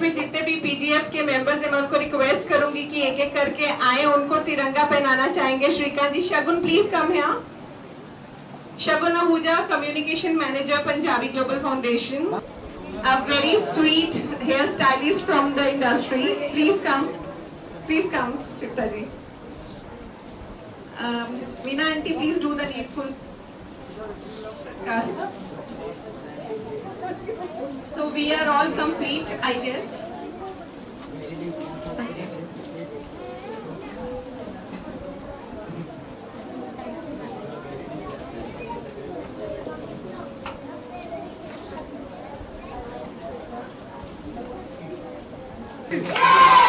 में जितने भी पीजीएफ के मेंबर्स हैं, मैं उनको रिक्वेस्ट करूँगी कि एक एक करके आए, उनको तिरंगा पहनाना चाहेंगे। श्रीकांत जी, शगुन प्लीज़ कम है Shagun Ahuja communication manager Punjabi global foundation a very sweet hair stylist from the industry please come please come Shipta ji Meena aunty please do the needful So we are all complete, I guess. Yeah!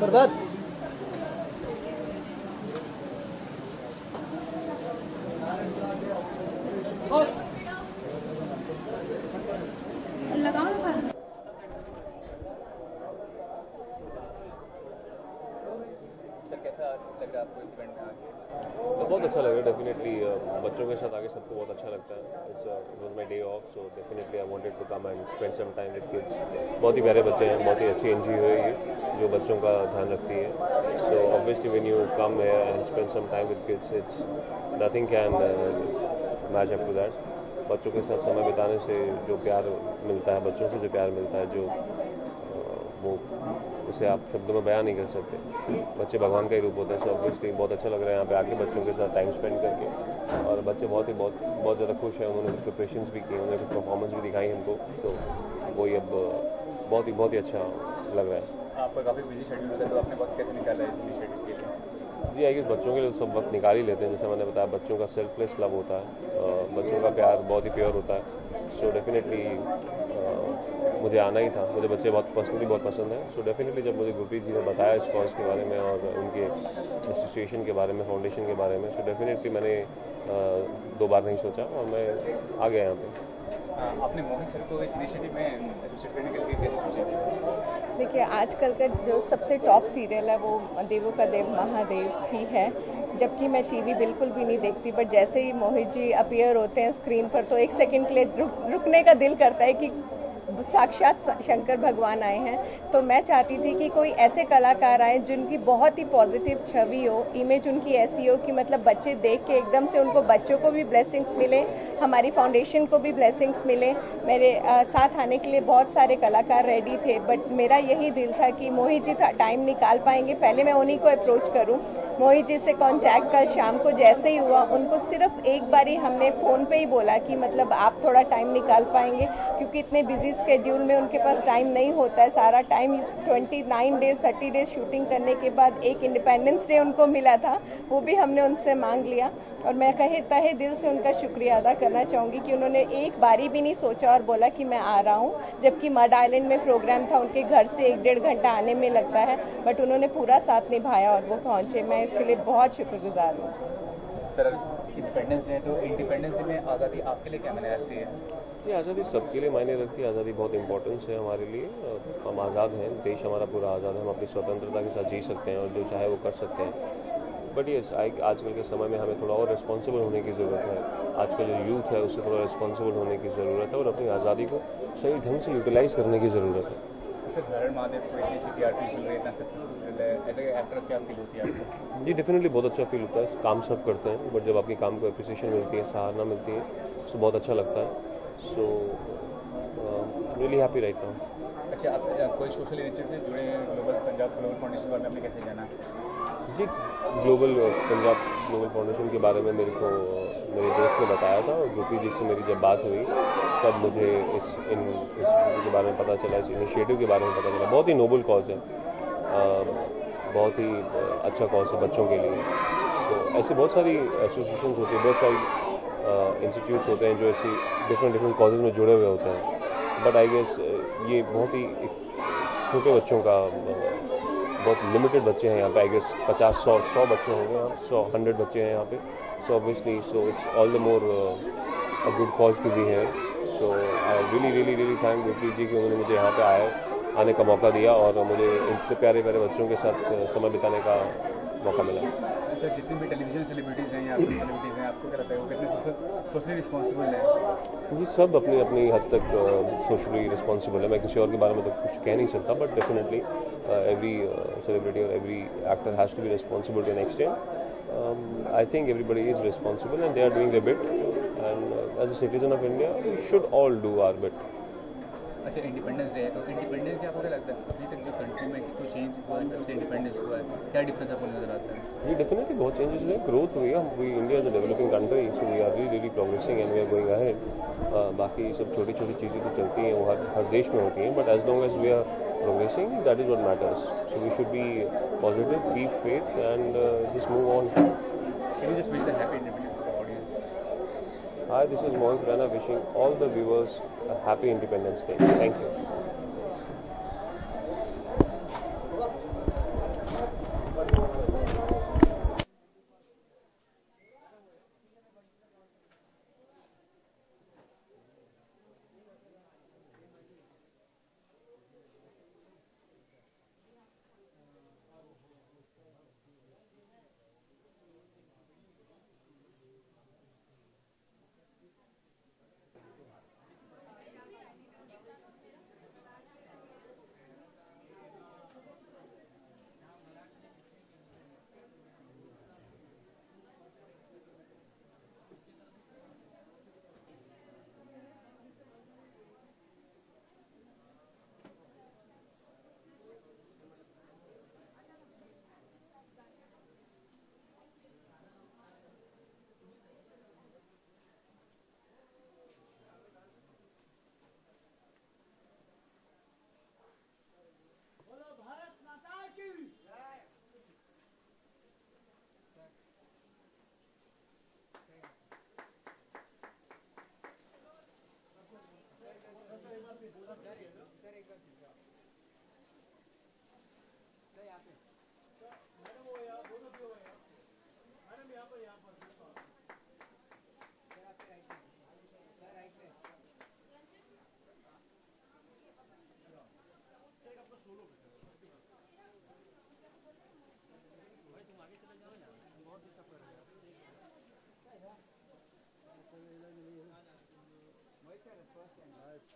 Prabhat आके? तो बहुत अच्छा लग रहा है definitely बच्चों के साथ आगे सबको बहुत अच्छा लगता है। It's was my day off so definitely I wanted to come and spend some time with kids बहुत ही प्यारे बच्चे हैं, बहुत ही अच्छी एनजीओ है ये, जो बच्चों का ध्यान रखती है। So obviously when you come and spend some time with kids it's nothing can match up to that बच्चों के साथ समय बिताने से जो प्यार मिलता है, बच्चों से जो प्यार मिलता है, जो वो उसे आप शब्दों में बयान नहीं कर सकते। बच्चे भगवान का ही रूप होते हैं सो ऑब्वियसली बहुत अच्छा लग रहा है यहाँ पे आके बच्चों के साथ टाइम स्पेंड करके। और बच्चे बहुत ही बहुत बहुत ज़्यादा खुश हैं उन्होंने कुछ प्रिपरेशंस भी किए उन्होंने कुछ परफॉर्मेंस भी दिखाई हमको। तो वही अब बहुत ही बहुत ही अच्छा लग रहा है। आपका काफ़ी बिज़ी शेड्यूल होता है तो आपने वक्त कैसे निकाला है इस इनिशिएटिव के लिए? जी आई गेस बच्चों के लिए तो सब वक्त निकाल ही लेते हैं जैसे मैंने बताया बच्चों का सेल्फलेस लव होता है बच्चों का प्यार बहुत ही प्योर होता है। सो डेफिनेटली मुझे आना ही था। मुझे बच्चे बहुत पर्सनली बहुत पसंद है। सो डेफिनेटली जब मुझे गुरप्रीत जी ने बताया इस कॉज के बारे में और उनके एसोसिएशन के बारे में फाउंडेशन के बारे में सो डेफिनेटली मैंने दो बार नहीं सोचा और मैं आ गया यहाँ पे आपने मोहित सर को इस इनिशिएटिव में एसोसिएट करने के लिए कैसे सोचा? देखिए आजकल का जो सबसे टॉप सीरियल है वो देवों का देव महादेव ही है। जबकि मैं टीवी बिल्कुल भी नहीं देखती बट जैसे ही मोहित जी अपीयर होते हैं स्क्रीन पर तो एक सेकंड के लिए रुक, रुकने का दिल करता है कि साक्षात शंकर भगवान आए हैं। तो मैं चाहती थी कि कोई ऐसे कलाकार आए जिनकी बहुत ही पॉजिटिव छवि हो इमेज उनकी ऐसी हो कि मतलब बच्चे देख के एकदम से उनको बच्चों को भी ब्लेसिंग्स मिले हमारी फाउंडेशन को भी ब्लेसिंग्स मिले। मेरे अ, साथ आने के लिए बहुत सारे कलाकार रेडी थे बट मेरा यही दिल था कि मोहित जी टाइम निकाल पाएँगे। पहले मैं उन्हीं को अप्रोच करूँ। मोहित जी से कॉन्टैक्ट कर शाम को जैसे ही हुआ उनको सिर्फ़ एक बार ही हमने फ़ोन पे ही बोला कि मतलब आप थोड़ा टाइम निकाल पाएँगे क्योंकि इतने बिज़ी स्केड्यूल में उनके पास टाइम नहीं होता है। सारा टाइम 29 डेज़ 30 डेज़ शूटिंग करने के बाद एक इंडिपेंडेंस डे उनको मिला था। वो भी हमने उनसे मांग लिया। और मैं कहे, तहे दिल से उनका शुक्रिया अदा करना चाहूँगी कि उन्होंने एक बारी भी नहीं सोचा और बोला कि मैं आ रहा हूँ, जबकि मड आइलैंड में प्रोग्राम था, उनके घर से एक डेढ़ घंटा आने में लगता है। बट उन्होंने पूरा साथ निभाया और वो पहुँचे। मैं इसके लिए बहुत शुक्रगुजार हूँ। सर इंडिपेंडेंस डे तो इंडिपेंडेंस डे में आज़ादी आपके लिए क्या मायने रखती है? ये आज़ादी सबके लिए मायने रखती है। आज़ादी बहुत इंपॉर्टेंस है हमारे लिए। हम आज़ाद हैं। देश हमारा पूरा आज़ाद है। हम अपनी स्वतंत्रता के साथ जी सकते हैं और जो चाहे वो कर सकते हैं। बट ये आजकल के समय में हमें थोड़ा और रिस्पॉन्सिबल होने की ज़रूरत है। आजकल जो यूथ है, उससे थोड़ा रिस्पॉन्सिबल होने की ज़रूरत है और अपनी आज़ादी को सही ढंग से यूटिलाइज करने की ज़रूरत है। सर हरण महादेव को इतनी टीआरपी मिल रही इतना सक्सेसफुल सीरियल है एज एक्टर क्या फील होती है आपको? जी डेफिनेटली बहुत अच्छा फील होता है। काम सब करते हैं बट जब आपके काम को अप्रिसिएशन मिलती है सहारना मिलती है तो बहुत अच्छा लगता है। So really happy right now अच्छा आप कोई सोशल इनिशिएटिव से जुड़े हैं ग्लोबल पंजाब ग्लोबल फाउंडेशन के बारे में आपने कैसे जाना? जी ग्लोबल पंजाब ग्लोबल फाउंडेशन के बारे में मेरे को मेरे दोस्त ने बताया था और गोपी जी से मेरी जब बात हुई, तब मुझे इस, इन के बारे में पता चला, इस इनिशिएटिव के बारे में पता चला। बहुत ही नोबल कॉज है। बहुत ही अच्छा कॉज है बच्चों के लिए। तो ऐसी बहुत सारी एसोसिएशन होती है, बहुत सारी इंस्टीट्यूट्स होते हैं जो ऐसी डिफरेंट डिफरेंट कॉजेज़ में जुड़े हुए होते हैं। बट आई गेस ये बहुत ही छोटे बच्चों का बहुत लिमिटेड बच्चे हैं यहाँ पे आई गेस पचास सौ सौ बच्चे होंगे यहाँ सौ हंड्रेड बच्चे हैं यहाँ पे। So obviously so it's all the more a good cause to be है so I really really really thank Gurpreet ji कि उन्होंने मुझे यहाँ पे आए आने का मौका दिया और मुझे इतने प्यारे प्यारे बच्चों के साथ uh, समय बिताने का मौका मिला। सर जितनी भी टेलीविज़न सेलिब्रिटीज़ हैं या सेलिब्रिटीज़ हैं आपको क्या लगता है वो कितने सोशली रिस्पॉन्सिबल है? जी सब अपनी अपनी हद तक सोशली रिस्पॉन्सिबल है। मैं किसी और के बारे में तो कुछ कह नहीं सकता बट डेफिनेटली एवरी सेलिब्रिटी और every actor has to be responsible to next extent I think everybody is responsible and they are doing the bit and as a citizen of India we should all do our bit अच्छा independence day है तो independence day आपको क्या लगता है? अभी तक जो कंट्री में कोई चेंज हुआ है से इंडिपेंडेंस हुआ है क्या डिफरेंस आपको नज़र आता है? ये डेफिनेटली बहुत चेंजेस हुए ग्रोथ हुई है we India is a developing country so we are really really progressing and we are going ahead बाकी सब छोटी छोटी चीज़ें तो चलती हैं वो हर हर देश में होती हैं but as long as we are progressing, that is what matters. So we should be positive, keep faith, and uh, just move on. Can you just wish the happy independence to the audience? Hi, this is Mohan Rana, wishing all the viewers a happy Independence Day. Thank you. Nice.